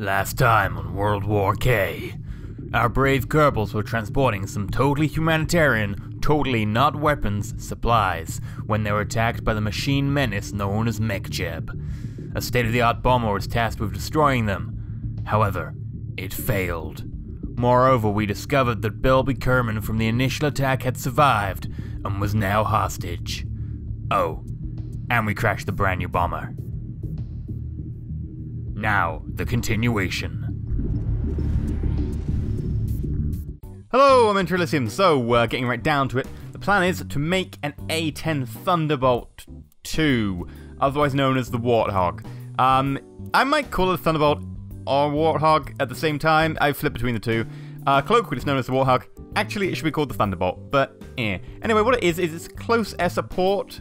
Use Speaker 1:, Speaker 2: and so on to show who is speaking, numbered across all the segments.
Speaker 1: Last time on World War K, our brave Kerbals were transporting some totally humanitarian, totally not weapons, supplies when they were attacked by the machine menace known as MechJeb. A state of the art bomber was tasked with destroying them. However, it failed. Moreover, we discovered that Bilby Kerman from the initial attack had survived and was now hostage. Oh, and we crashed the brand new bomber. Now, the continuation. Hello, I'm EnterElysium. So, uh, getting right down to it, the plan is to make an A10 Thunderbolt 2, otherwise known as the Warthog. Um, I might call it a Thunderbolt or Warthog at the same time. I flip between the two. Uh, colloquially, it's known as the Warthog. Actually, it should be called the Thunderbolt, but eh. Anyway, what it is, is it's close air support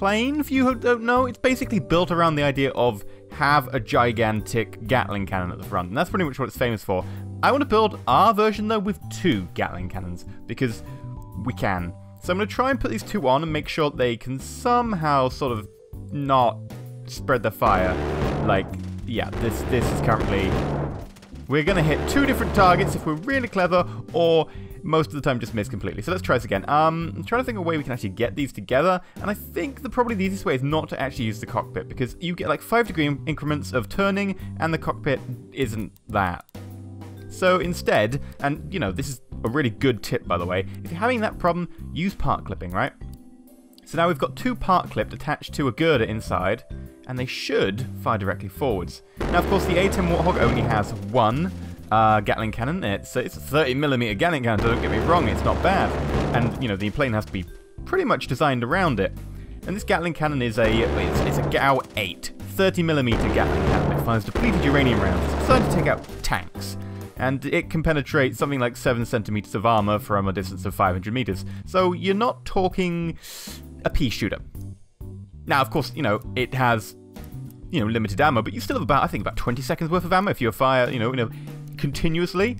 Speaker 1: plane, if you don't know. It's basically built around the idea of have a gigantic Gatling cannon at the front, and that's pretty much what it's famous for. I want to build our version, though, with two Gatling cannons, because we can. So I'm going to try and put these two on and make sure they can somehow sort of not spread the fire. Like, yeah, this, this is currently... We're going to hit two different targets if we're really clever, or most of the time just miss completely. So let's try this again. Um, I'm trying to think of a way we can actually get these together, and I think the probably the easiest way is not to actually use the cockpit, because you get like 5 degree increments of turning, and the cockpit isn't that. So instead, and you know, this is a really good tip by the way, if you're having that problem, use part clipping, right? So now we've got two part clipped attached to a girder inside, and they should fire directly forwards. Now of course the A10 Warthog only has one, uh, Gatling cannon. It's it's a 30 millimeter Gatling cannon. Don't get me wrong, it's not bad. And you know the plane has to be pretty much designed around it. And this Gatling cannon is a it's, it's a Gau 8, 30 millimeter Gatling cannon. It fires depleted uranium rounds. It's designed to take out tanks. And it can penetrate something like 7 centimeters of armor from a distance of 500 meters. So you're not talking a pea shooter. Now, of course, you know, it has you know, limited ammo, but you still have about, I think, about 20 seconds worth of ammo if you fire, you know, in a continuously.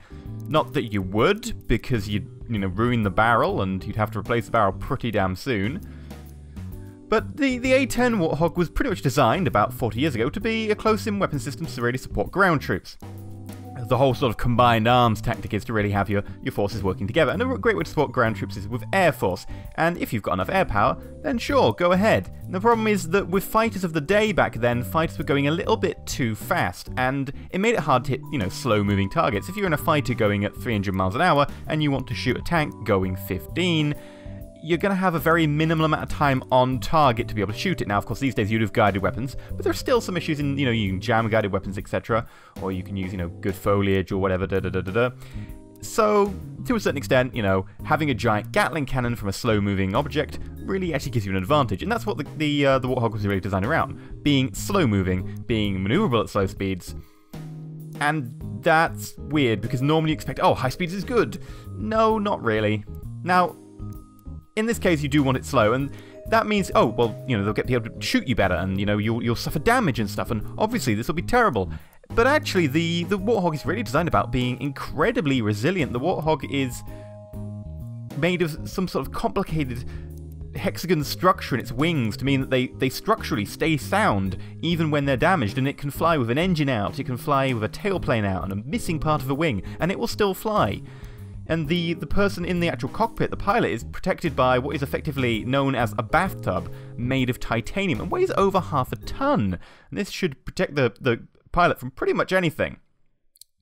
Speaker 1: Not that you would, because you'd, you know, ruin the barrel and you'd have to replace the barrel pretty damn soon. But the, the A-10 Warthog was pretty much designed about 40 years ago to be a close-in weapon system to really support ground troops the whole sort of combined arms tactic is to really have your, your forces working together. And a great way to support ground troops is with air force. And if you've got enough air power, then sure, go ahead. And the problem is that with fighters of the day back then, fighters were going a little bit too fast, and it made it hard to hit, you know, slow moving targets. If you're in a fighter going at 300 miles an hour and you want to shoot a tank going 15, you're going to have a very minimal amount of time on target to be able to shoot it. Now, of course, these days you'd have guided weapons, but there are still some issues in, you know, you can jam guided weapons, etc., or you can use, you know, good foliage or whatever, da da da da da. So, to a certain extent, you know, having a giant Gatling cannon from a slow-moving object really actually gives you an advantage, and that's what the the, uh, the Warthog was really designed around: being slow-moving, being maneuverable at slow speeds. And that's weird because normally you expect, oh, high speeds is good. No, not really. Now, in this case, you do want it slow, and that means, oh, well, you know, they'll get able to shoot you better, and, you know, you'll, you'll suffer damage and stuff, and obviously this will be terrible. But actually, the, the Warthog is really designed about being incredibly resilient. The Warthog is made of some sort of complicated hexagon structure in its wings to mean that they, they structurally stay sound even when they're damaged, and it can fly with an engine out, it can fly with a tailplane out and a missing part of a wing, and it will still fly and the, the person in the actual cockpit, the pilot, is protected by what is effectively known as a bathtub made of titanium and weighs over half a ton. And this should protect the, the pilot from pretty much anything.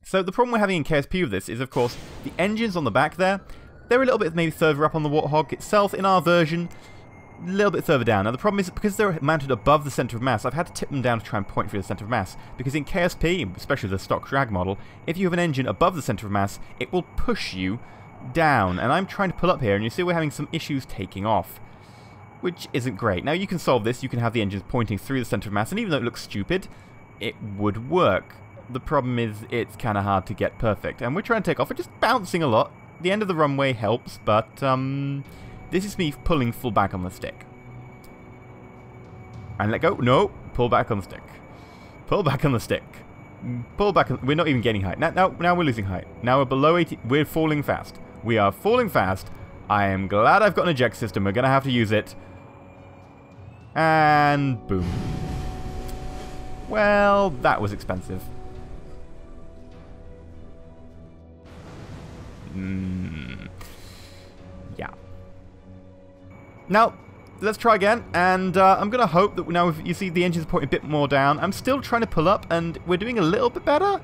Speaker 1: So the problem we're having in KSP with this is, of course, the engines on the back there, they're a little bit maybe further up on the Warthog itself. In our version, a little bit further down. Now the problem is because they're mounted above the centre of mass, I've had to tip them down to try and point through the centre of mass. Because in KSP, especially the stock drag model, if you have an engine above the centre of mass, it will push you down. And I'm trying to pull up here, and you see we're having some issues taking off. Which isn't great. Now you can solve this, you can have the engines pointing through the centre of mass, and even though it looks stupid, it would work. The problem is it's kind of hard to get perfect. And we're trying to take off, we're just bouncing a lot. The end of the runway helps, but um, this is me pulling full back on the stick. And let go. No. Pull back on the stick. Pull back on the stick. Pull back. On, we're not even gaining height. Now, now, now we're losing height. Now we're below 80. We're falling fast. We are falling fast. I am glad I've got an eject system. We're going to have to use it. And boom. Well, that was expensive. Hmm. Now, let's try again, and uh, I'm going to hope that now if you see the engine's pointing a bit more down. I'm still trying to pull up, and we're doing a little bit better.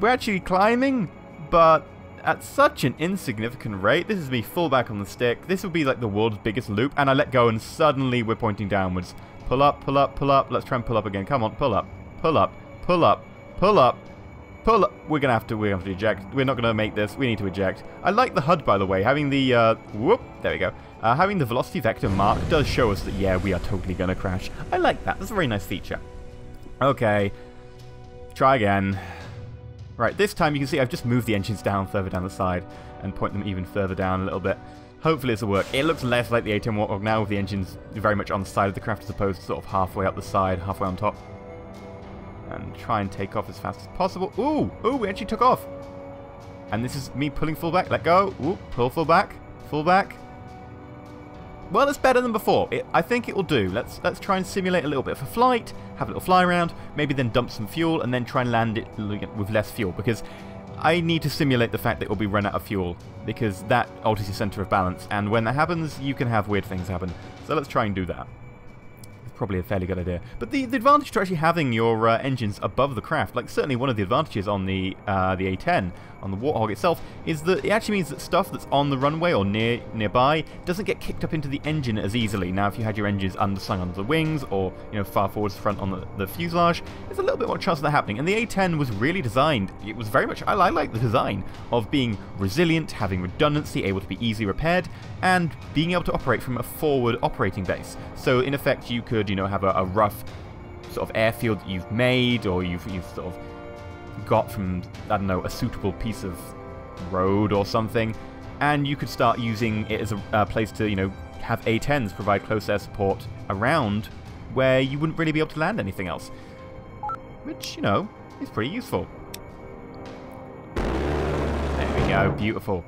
Speaker 1: We're actually climbing, but at such an insignificant rate. This is me full back on the stick. This would be like the world's biggest loop, and I let go, and suddenly we're pointing downwards. Pull up, pull up, pull up. Let's try and pull up again. Come on, pull up, pull up, pull up, pull up, pull up. We're gonna have to. We're gonna have to eject. We're not gonna make this. We need to eject. I like the HUD, by the way. Having the uh, whoop. There we go. Uh, having the velocity vector mark does show us that yeah, we are totally gonna crash. I like that. That's a very nice feature. Okay. Try again. Right, this time you can see I've just moved the engines down further down the side and point them even further down a little bit. Hopefully this will work. It looks less like the A10 Warthog now with the engines very much on the side of the craft as opposed to sort of halfway up the side, halfway on top. And try and take off as fast as possible. Ooh! Ooh, we actually took off! And this is me pulling full back. Let go. Ooh, pull full back. Full back. Well, it's better than before. It, I think it will do. Let's let's try and simulate a little bit of a flight, have a little fly around, maybe then dump some fuel, and then try and land it with less fuel, because I need to simulate the fact that it will be run out of fuel, because that alters your center of balance, and when that happens, you can have weird things happen. So let's try and do that probably a fairly good idea. But the, the advantage to actually having your uh, engines above the craft, like certainly one of the advantages on the uh, the A10, on the Warthog itself, is that it actually means that stuff that's on the runway or near nearby doesn't get kicked up into the engine as easily. Now, if you had your engines underslung under the wings or you know far forwards front on the, the fuselage, there's a little bit more chance of that happening. And the A10 was really designed. It was very much I, I like the design of being resilient, having redundancy, able to be easily repaired, and being able to operate from a forward operating base. So in effect, you could you know, have a, a rough sort of airfield that you've made or you've, you've sort of got from, I don't know, a suitable piece of road or something, and you could start using it as a, a place to, you know, have A-10s provide close air support around where you wouldn't really be able to land anything else. Which, you know, is pretty useful. There we go, beautiful.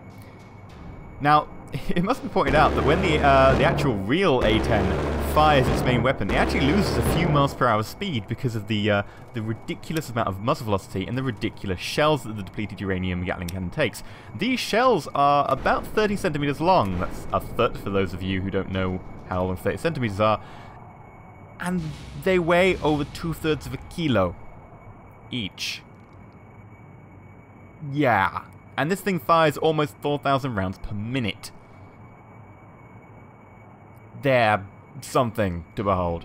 Speaker 1: Now, it must be pointed out that when the uh, the actual real A-10 fires its main weapon, it actually loses a few miles per hour speed because of the uh, the ridiculous amount of muzzle velocity and the ridiculous shells that the depleted uranium Gatling cannon takes. These shells are about 30 centimeters long. That's a foot for those of you who don't know how long 30 centimeters are. And they weigh over two-thirds of a kilo each. Yeah. And this thing fires almost 4,000 rounds per minute. They're something to behold.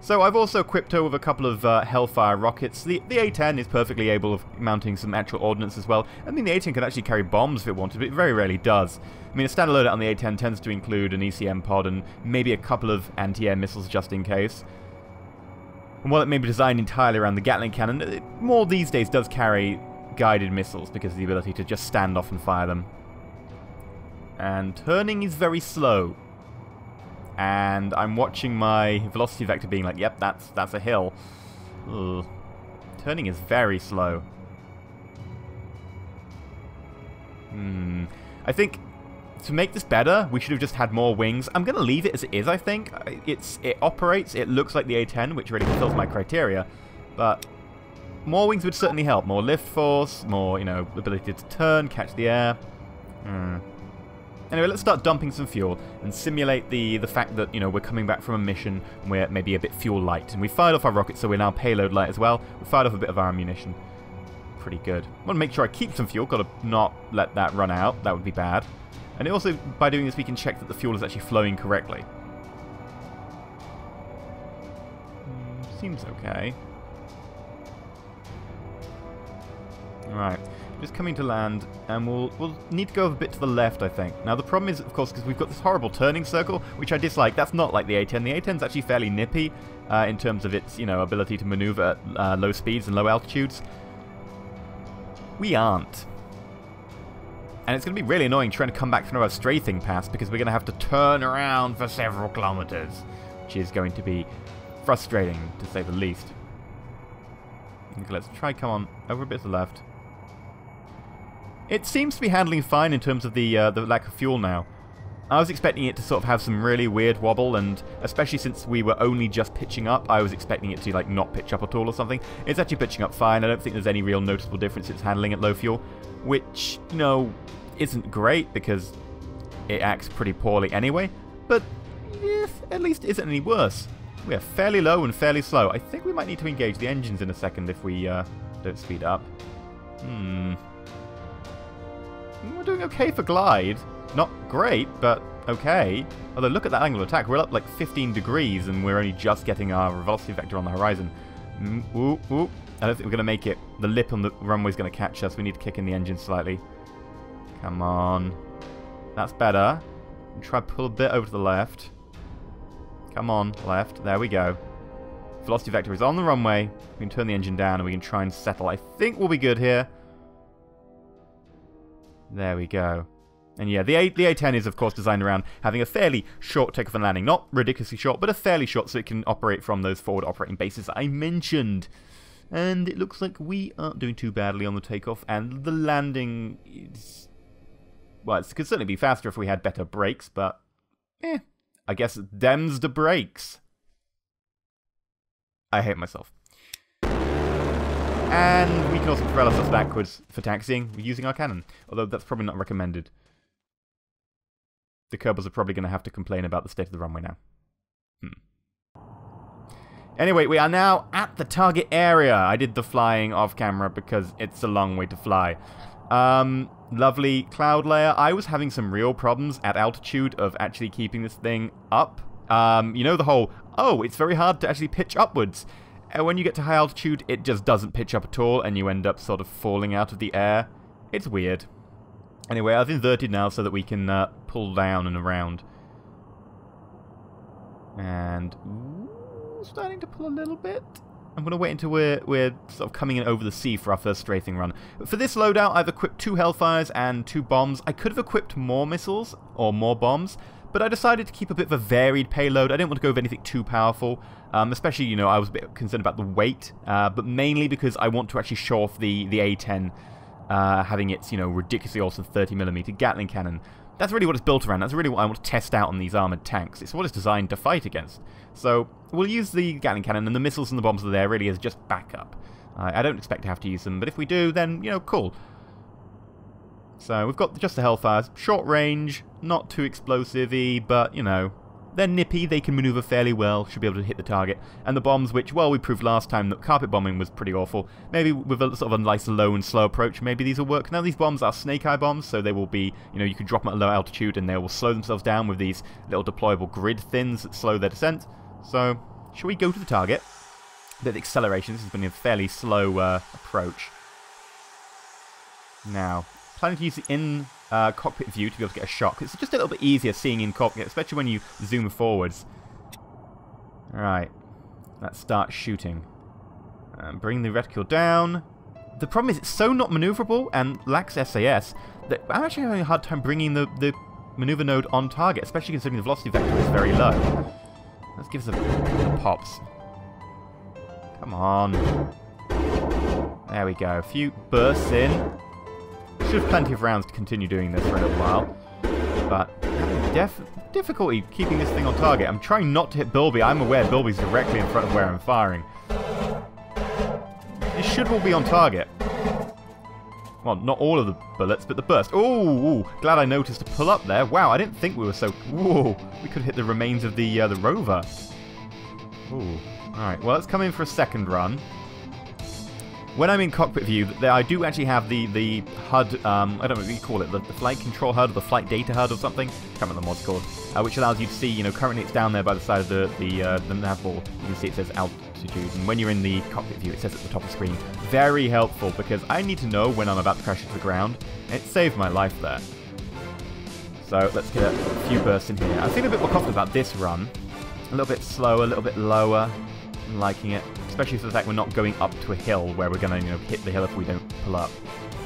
Speaker 1: So I've also equipped her with a couple of uh, Hellfire rockets. The, the A-10 is perfectly able of mounting some actual ordnance as well. I mean, the A-10 can actually carry bombs if it wanted, but it very rarely does. I mean, a standard loadout on the A-10 tends to include an ECM pod and maybe a couple of anti-air missiles just in case. And while it may be designed entirely around the Gatling cannon, it more these days does carry guided missiles because of the ability to just stand off and fire them. And turning is very slow and I'm watching my velocity vector being like, yep, that's that's a hill. Ugh. Turning is very slow. Hmm. I think to make this better, we should have just had more wings. I'm going to leave it as it is, I think. It's It operates, it looks like the A10, which really fulfills my criteria. But more wings would certainly help. More lift force, more, you know, ability to turn, catch the air. Hmm. Anyway, let's start dumping some fuel and simulate the, the fact that, you know, we're coming back from a mission and we're maybe a bit fuel light. And we fired off our rockets, so we're now payload light as well. We fired off a bit of our ammunition. Pretty good. I want to make sure I keep some fuel. Got to not let that run out. That would be bad. And also, by doing this, we can check that the fuel is actually flowing correctly. Hmm, seems okay. Alright. Just coming to land, and we'll, we'll need to go a bit to the left, I think. Now, the problem is, of course, because we've got this horrible turning circle, which I dislike. That's not like the A-10. The A-10's actually fairly nippy uh, in terms of its, you know, ability to maneuver at uh, low speeds and low altitudes. We aren't. And it's going to be really annoying trying to come back from our strafing pass because we're going to have to turn around for several kilometers, which is going to be frustrating, to say the least. Okay, let's try come on over a bit to the left. It seems to be handling fine in terms of the uh, the lack of fuel now. I was expecting it to sort of have some really weird wobble, and especially since we were only just pitching up, I was expecting it to like not pitch up at all or something. It's actually pitching up fine. I don't think there's any real noticeable difference it's handling at low fuel, which, you know, isn't great because it acts pretty poorly anyway, but eh, at least isn't any worse. We are fairly low and fairly slow. I think we might need to engage the engines in a second if we uh, don't speed up. Hmm. We're doing okay for glide. Not great, but okay. Although look at that angle of attack. We're up like 15 degrees and we're only just getting our velocity vector on the horizon. Mm, ooh, ooh. I don't think we're going to make it. The lip on the runway is going to catch us. We need to kick in the engine slightly. Come on. That's better. Try to pull a bit over to the left. Come on, left. There we go. Velocity vector is on the runway. We can turn the engine down and we can try and settle. I think we'll be good here. There we go. And yeah, the, A the A10 is, of course, designed around having a fairly short takeoff and landing. Not ridiculously short, but a fairly short so it can operate from those forward operating bases I mentioned. And it looks like we aren't doing too badly on the takeoff, and the landing is... Well, it could certainly be faster if we had better brakes, but... Eh, I guess them's the brakes. I hate myself. And we can also propel ourselves backwards for taxiing using our cannon, although that's probably not recommended. The Kerbals are probably going to have to complain about the state of the runway now. Hmm. Anyway, we are now at the target area. I did the flying off camera because it's a long way to fly. Um, lovely cloud layer. I was having some real problems at altitude of actually keeping this thing up. Um, you know the whole, oh, it's very hard to actually pitch upwards. And when you get to high altitude, it just doesn't pitch up at all, and you end up sort of falling out of the air. It's weird. Anyway, I've inverted now so that we can uh, pull down and around. And... Ooh, starting to pull a little bit. I'm going to wait until we're, we're sort of coming in over the sea for our first strafing run. For this loadout, I've equipped two Hellfires and two bombs. I could have equipped more missiles, or more bombs, but I decided to keep a bit of a varied payload. I didn't want to go with anything too powerful, um, especially, you know, I was a bit concerned about the weight, uh, but mainly because I want to actually show off the, the A-10 uh, having its, you know, ridiculously awesome 30mm Gatling cannon. That's really what it's built around. That's really what I want to test out on these armoured tanks. It's what it's designed to fight against. So we'll use the Gatling cannon, and the missiles and the bombs are there really as just backup. Uh, I don't expect to have to use them, but if we do, then, you know, cool. So we've got just the Hellfires. Short range, not too explosive-y, but, you know, they're nippy, they can maneuver fairly well, should be able to hit the target. And the bombs, which, well, we proved last time that carpet bombing was pretty awful. Maybe with a sort of a nice low and slow approach, maybe these will work. Now, these bombs are snake eye bombs, so they will be, you know, you can drop them at a low altitude and they will slow themselves down with these little deployable grid fins that slow their descent. So, shall we go to the target? The acceleration, this has been a fairly slow uh, approach. Now, planning to use the in uh, cockpit view to be able to get a shot. It's just a little bit easier seeing in cockpit, especially when you zoom forwards. Alright, let's start shooting. Um, bring the reticule down. The problem is it's so not maneuverable and lacks SAS that I'm actually having a hard time bringing the, the maneuver node on target, especially considering the velocity vector is very low. Let's give us a, a pops. Come on. There we go. A few bursts in. Should have plenty of rounds to continue doing this for a little while. But having difficulty keeping this thing on target. I'm trying not to hit Bilby. I'm aware Bilby's directly in front of where I'm firing. This should all be on target. Well, not all of the bullets, but the burst. Ooh, ooh, glad I noticed to pull up there. Wow, I didn't think we were so... Whoa, we could hit the remains of the uh, the rover. Ooh, alright. Well, let's come in for a second run. When I'm in cockpit view, I do actually have the, the HUD, um, I don't know what you call it, the, the, flight control HUD or the flight data HUD or something. Can't remember the mod's called. Uh, which allows you to see, you know, currently it's down there by the side of the, the, uh, the nav ball. You can see it says altitude. And when you're in the cockpit view, it says at the top of the screen. Very helpful because I need to know when I'm about to crash into the ground. It saved my life there. So let's get a few bursts in here. I feel a bit more confident about this run. A little bit slower, a little bit lower. I'm liking it especially for the fact we're not going up to a hill where we're going to you know, hit the hill if we don't pull up.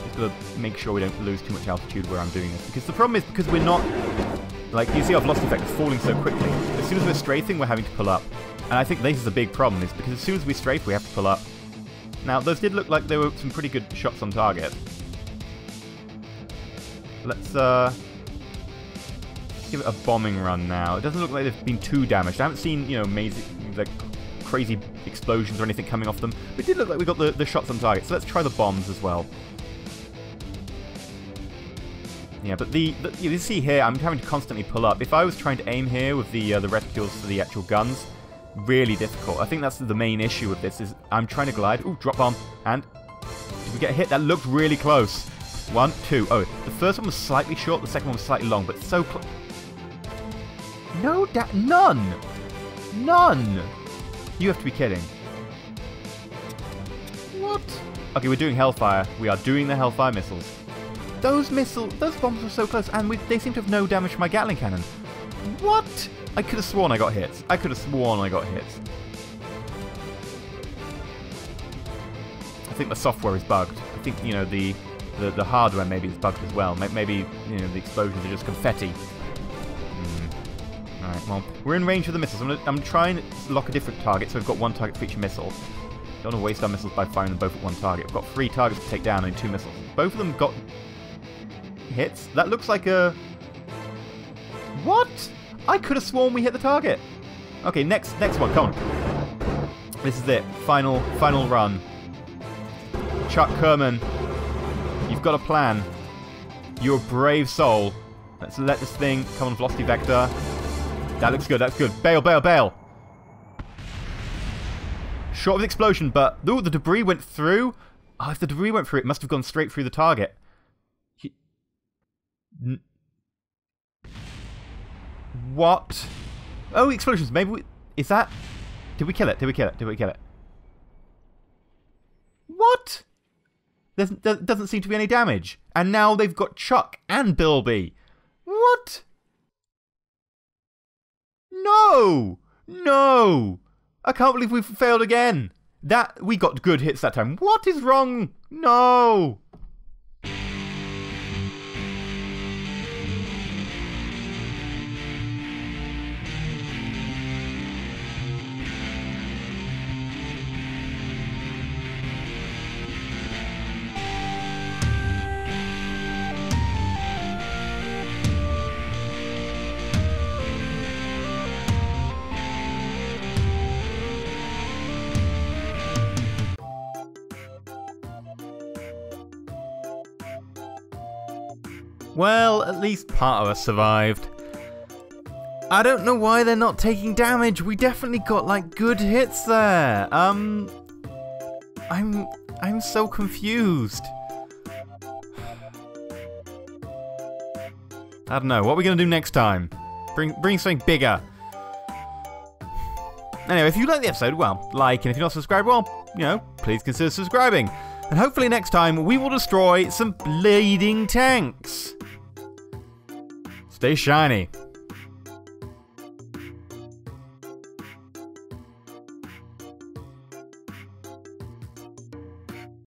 Speaker 1: Just got to make sure we don't lose too much altitude where I'm doing this. Because the problem is, because we're not... Like, you see our velocity vector is falling so quickly. As soon as we're strafing, we're having to pull up. And I think this is a big problem, is because as soon as we strafe, we have to pull up. Now, those did look like there were some pretty good shots on target. Let's, uh... give it a bombing run now. It doesn't look like they've been too damaged. I haven't seen, you know, amazing, like, crazy explosions or anything coming off them. But it did look like we got the, the shots on target, so let's try the bombs as well. Yeah, but the, the you see here, I'm having to constantly pull up. If I was trying to aim here with the uh, the reticules for the actual guns, really difficult. I think that's the main issue with this is I'm trying to glide. Ooh, drop bomb. And did we get a hit? That looked really close. One, two. Oh, the first one was slightly short. The second one was slightly long, but so close. No, da none. None. You have to be kidding. What? Okay, we're doing Hellfire. We are doing the Hellfire missiles. Those missiles, those bombs were so close, and we, they seem to have no damage from my Gatling cannon. What? I could have sworn I got hits. I could have sworn I got hits. I think the software is bugged. I think, you know, the, the, the hardware maybe is bugged as well. Maybe, you know, the explosions are just confetti. Alright, well, we're in range of the missiles. I'm, gonna, I'm trying to lock a different target, so we've got one target for each missile. Don't want to waste our missiles by firing them both at one target. We've got three targets to take down and two missiles. Both of them got hits. That looks like a... What? I could have sworn we hit the target. Okay, next next one. Come on. This is it. Final final run. Chuck Kerman, you've got a plan. You're a brave soul. Let's let this thing come on velocity vector. That looks good. That's good. Bail, bail, bail. Short of the explosion, but ooh, the debris went through. Oh, if the debris went through, it must have gone straight through the target. He... What? Oh, explosions. Maybe we... Is that... Did we kill it? Did we kill it? Did we kill it? What? There's, there doesn't seem to be any damage. And now they've got Chuck and Bilby. What? No! No! I can't believe we've failed again. That we got good hits that time. What is wrong? No! Well, at least part of us survived. I don't know why they're not taking damage. We definitely got like good hits there. Um I'm I'm so confused. I don't know. What are we going to do next time? Bring bring something bigger. Anyway, if you like the episode, well, like, and if you're not subscribed, well, you know, please consider subscribing. And hopefully next time we will destroy some bleeding tanks. Stay shiny.